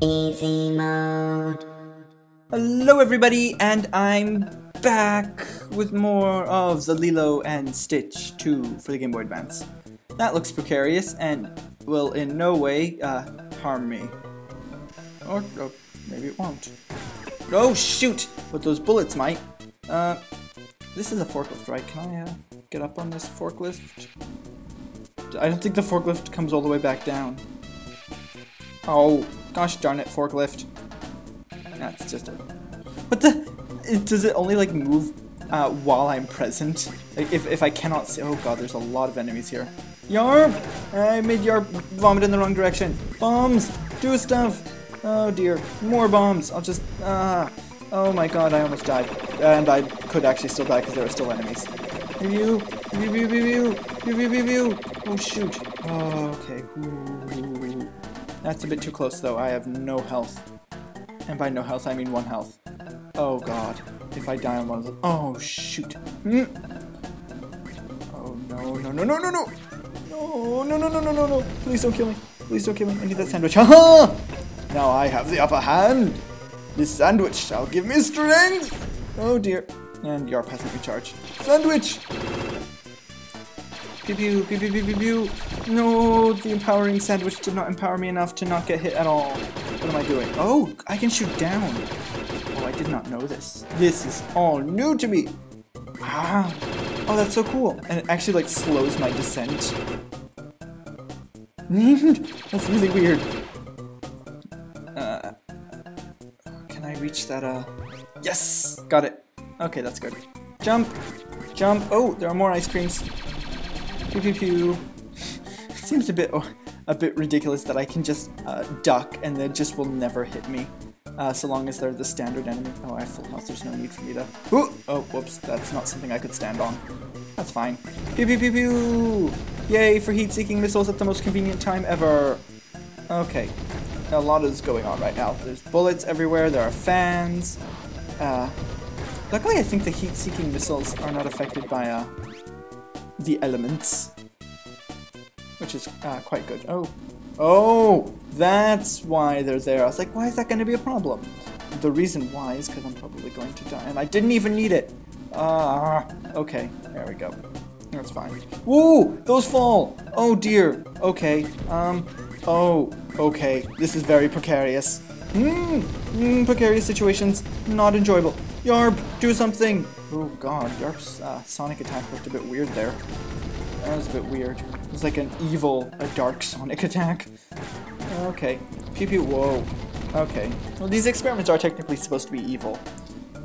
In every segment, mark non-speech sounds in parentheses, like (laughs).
Easy mode. Hello everybody, and I'm back with more of the Lilo and Stitch 2 for the Game Boy Advance. That looks precarious and will in no way uh, harm me. Or, or maybe it won't. Oh shoot! But those bullets might. Uh, this is a forklift, right? Can I uh, get up on this forklift? I don't think the forklift comes all the way back down. Oh, gosh darn it, forklift. That's just a... What the? Does it only, like, move uh, while I'm present? Like, if, if I cannot see... Oh god, there's a lot of enemies here. Yarp! I made Yarp vomit in the wrong direction. Bombs! Do stuff! Oh dear. More bombs! I'll just... Ah! Uh, oh my god, I almost died. And I could actually still die because there are still enemies. You! You! You! review, review! Review, review, review! Oh shoot. Oh, okay. Ooh. That's a bit too close though. I have no health. And by no health, I mean one health. Oh god. If I die on one of them. Oh shoot. Hmm. Oh no, no, no, no, no, no. No, no, no, no, no, no, no. Please don't kill me. Please don't kill me. I need that sandwich. Haha! (laughs) Now I have the upper hand. This sandwich shall give me strength. Oh dear. And Yarp hasn't recharged. Sandwich! Pew pew, pew pew pew pew pew. No, the empowering sandwich did not empower me enough to not get hit at all. What am I doing? Oh, I can shoot down. Oh, I did not know this. This is all new to me. Ah. Oh, that's so cool. And it actually like slows my descent. (laughs) that's really weird. Uh, can I reach that, uh... Yes! Got it. Okay, that's good. Jump! Jump! Oh, there are more ice creams. Pew pew pew. seems a bit, a bit ridiculous that I can just uh, duck and they just will never hit me. Uh, so long as they're the standard enemy. Oh, I have full health. There's no need for me to... Ooh! Oh, whoops. That's not something I could stand on. That's fine. Pew pew pew pew! Yay for heat-seeking missiles at the most convenient time ever. Okay. A lot is going on right now. There's bullets everywhere. There are fans. Uh, luckily, I think the heat-seeking missiles are not affected by uh, the elements, which is uh, quite good. Oh, oh, that's why they're there. I was like, why is that going to be a problem? The reason why is because I'm probably going to die, and I didn't even need it. Ah, okay, there we go. That's fine. Woo! Those fall! Oh dear. Okay. Um. Oh. Okay. This is very precarious. Mmm. Mm, precarious situations. Not enjoyable. Yarp, do something. Oh god, Yarp's uh, sonic attack looked a bit weird there. That was a bit weird. It was like an evil, a dark sonic (laughs) attack. Okay. Pew pew. Whoa. Okay. Well, these experiments are technically supposed to be evil.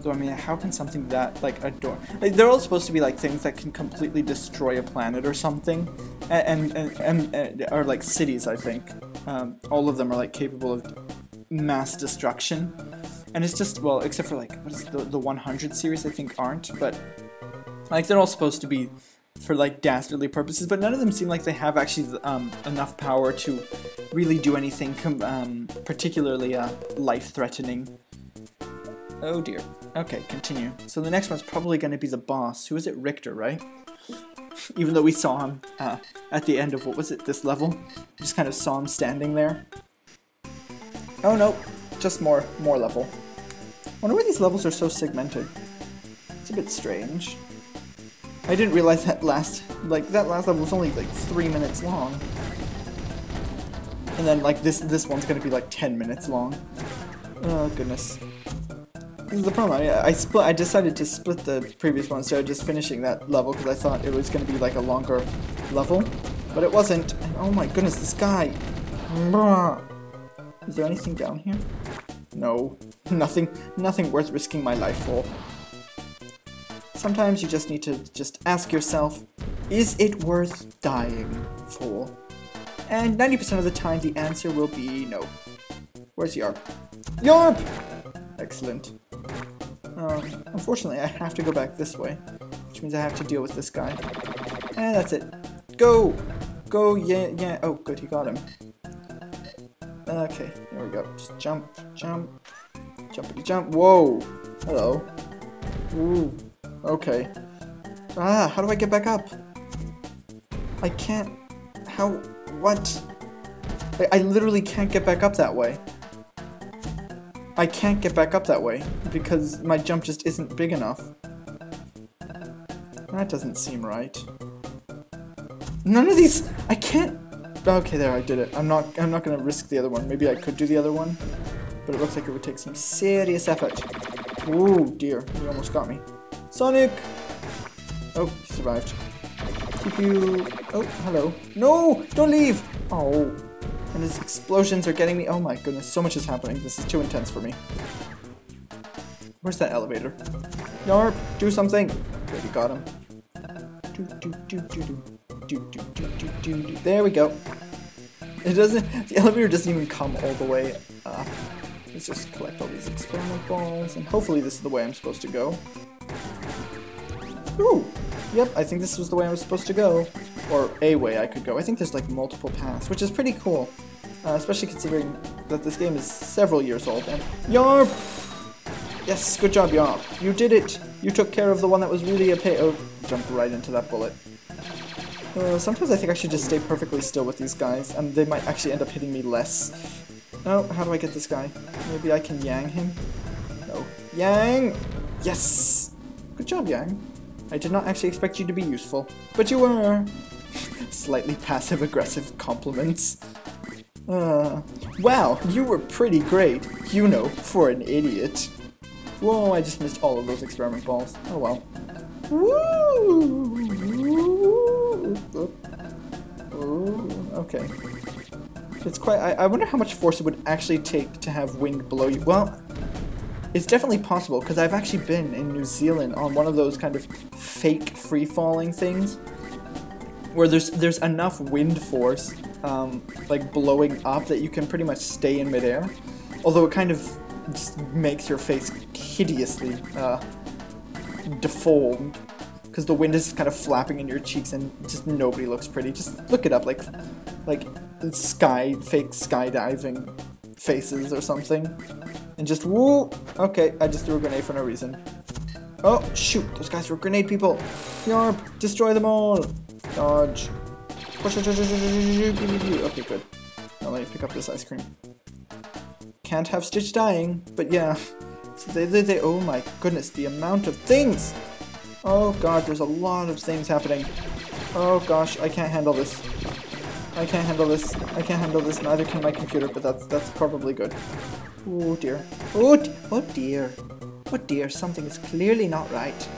So I mean, how can something that like adore? Like, they're all supposed to be like things that can completely destroy a planet or something, and and, and, and are like cities. I think um, all of them are like capable of mass destruction, and it's just well, except for like what is the the 100 series? I think aren't, but like they're all supposed to be for like dastardly purposes, but none of them seem like they have actually um, enough power to really do anything um, particularly uh, life-threatening. Oh dear. Okay, continue. So the next one's probably going to be the boss. Who is it? Richter, right? (laughs) Even though we saw him uh, at the end of, what was it, this level? Just kind of saw him standing there. Oh no, just more, more level. Wonder why these levels are so segmented. It's a bit strange. I didn't realize that last, like, that last level was only like three minutes long. And then like this, this one's gonna be like 10 minutes long. Oh goodness. This is the problem. I, I split. I decided to split the previous one instead of just finishing that level because I thought it was going to be like a longer level, but it wasn't. And oh my goodness, this guy! Is there anything down here? No, nothing. Nothing worth risking my life for. Sometimes you just need to just ask yourself, is it worth dying for? And 90% of the time, the answer will be no. Where's Yarp? Yarp! Excellent. Um, unfortunately, I have to go back this way, which means I have to deal with this guy. And that's it. Go! Go, yeah, yeah. Oh, good, he got him. Okay, there we go. Just jump, jump, jumpity jump. Whoa! Hello. Ooh, okay. Ah, how do I get back up? I can't. How? What? I, I literally can't get back up that way. I can't get back up that way because my jump just isn't big enough. That doesn't seem right. None of these, I can't. Okay, there, I did it. I'm not, I'm not gonna risk the other one. Maybe I could do the other one, but it looks like it would take some serious effort. Oh dear, he almost got me. Sonic! Oh, he survived. Keep you. Oh, hello. No, don't leave. Oh, and his explosions are getting me. Oh my goodness, so much is happening. This is too intense for me. Where's that elevator? Yarp, do something. Good, you got him. Do, do, do, do, do. Do, do, do, do, do, do. There we go. It doesn't, the elevator doesn't even come all the way up. Let's just collect all these experiment balls, and hopefully this is the way I'm supposed to go. Ooh, yep, I think this was the way I was supposed to go. Or a way I could go. I think there's like multiple paths, which is pretty cool. Uh, especially considering that this game is several years old. And Yarp! Yes, good job, Yarp. You did it! You took care of the one that was really a pain. Oh, jumped right into that bullet. Uh, sometimes I think I should just stay perfectly still with these guys, and they might actually end up hitting me less. Oh, how do I get this guy? Maybe I can Yang him? No. Yang! Yes! Good job, Yang. I did not actually expect you to be useful, but you were! (laughs) Slightly passive-aggressive compliments. Uh, wow, you were pretty great, you know, for an idiot. Whoa, I just missed all of those experiment balls. Oh well. Woo! Ooh, okay. It's quite. I, I wonder how much force it would actually take to have wind blow you. Well, it's definitely possible because I've actually been in New Zealand on one of those kind of fake free falling things where there's there's enough wind force um, like blowing up that you can pretty much stay in midair. Although it kind of just makes your face hideously uh, deformed because the wind is kind of flapping in your cheeks and just nobody looks pretty. Just look it up, like like sky fake skydiving faces or something, and just woo. Okay, I just threw a grenade for no reason. Oh shoot! Those guys were grenade people. Yarp! Destroy them all. Dodge. Okay, good. Now let me pick up this ice cream. Can't have Stitch dying, but yeah. So they, they, they, oh my goodness, the amount of things! Oh god, there's a lot of things happening. Oh gosh, I can't handle this. I can't handle this. I can't handle this. Neither can my computer, but that's that's probably good. Oh dear. Oh, oh dear. Oh dear, something is clearly not right.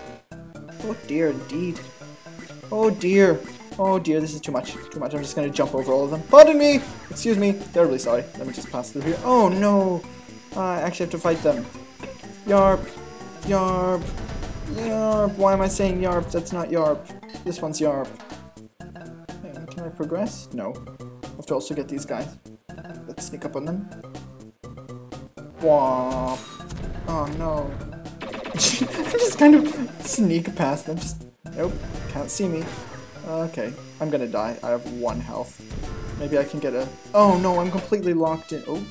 Oh dear, indeed. Oh dear. Oh dear, this is too much. Too much. I'm just gonna jump over all of them. Pardon me! Excuse me. Terribly sorry. Let me just pass through here. Oh no! I actually have to fight them. Yarp. Yarp. Yarp. Why am I saying Yarp? That's not Yarp. This one's Yarp. Can I progress? No. I have to also get these guys. Let's sneak up on them. Womp. Oh no. (laughs) I just kind of sneak past them. Just, nope. Can't see me. Okay, I'm gonna die. I have one health. Maybe I can get a... Oh no, I'm completely locked in. Oh.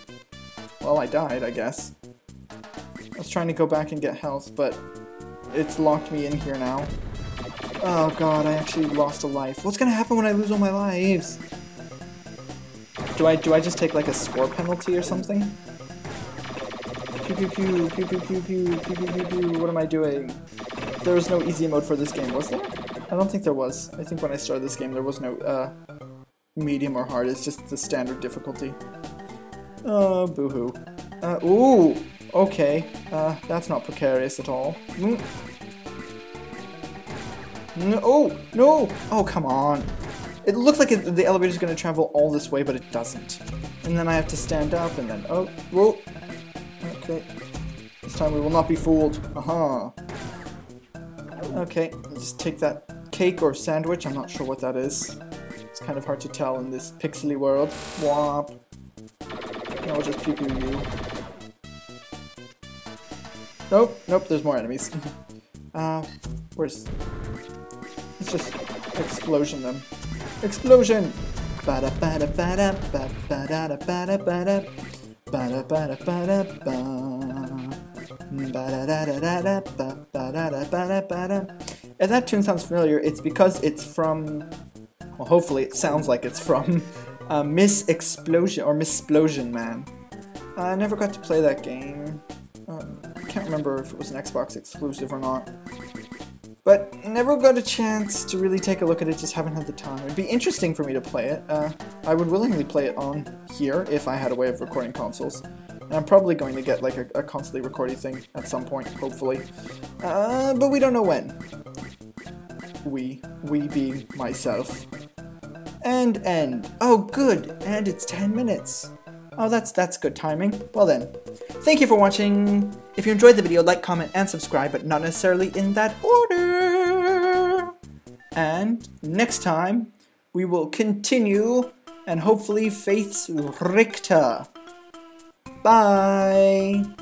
Well, I died, I guess. I was trying to go back and get health, but it's locked me in here now. Oh god, I actually lost a life. What's gonna happen when I lose all my lives? Do I do I just take like a score penalty or something? Pew pew pew pew pew pew pew pew pew pew pew. What am I doing? There was no easy mode for this game, was there? I don't think there was. I think when I started this game there was no uh, medium or hard, it's just the standard difficulty. Oh, boohoo. Uh, ooh, okay. Uh, that's not precarious at all. Mm. No, oh, no! Oh, come on. It looks like it, the elevator's gonna travel all this way, but it doesn't. And then I have to stand up, and then, oh, whoa. Okay. This time we will not be fooled. Aha. Okay, just take that cake or sandwich, I'm not sure what that is. It's kind of hard to tell in this pixely world. Womp. I'll just pew you. Nope, nope, there's more enemies. (laughs) uh, where's... Let's just explosion them. Explosion! Bada bada bada ba bada bada bada bada bada bada ba bada da da da da ba bada da bada bada if that tune sounds familiar, it's because it's from, well, hopefully it sounds like it's from (laughs) uh, Miss Explosion or Ms. 'Splosion Man. I never got to play that game. Uh, I can't remember if it was an Xbox exclusive or not. But never got a chance to really take a look at it, just haven't had the time. It'd be interesting for me to play it. Uh, I would willingly play it on here if I had a way of recording consoles. And I'm probably going to get like a, a constantly recording thing at some point, hopefully. Uh, but we don't know when. We. We being myself. And end. Oh, good. And it's 10 minutes. Oh, that's that's good timing. Well then, thank you for watching. If you enjoyed the video, like, comment, and subscribe, but not necessarily in that order. And next time, we will continue and hopefully Faith's Richter. Bye!